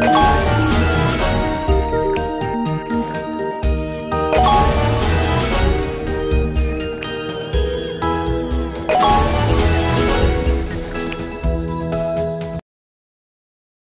you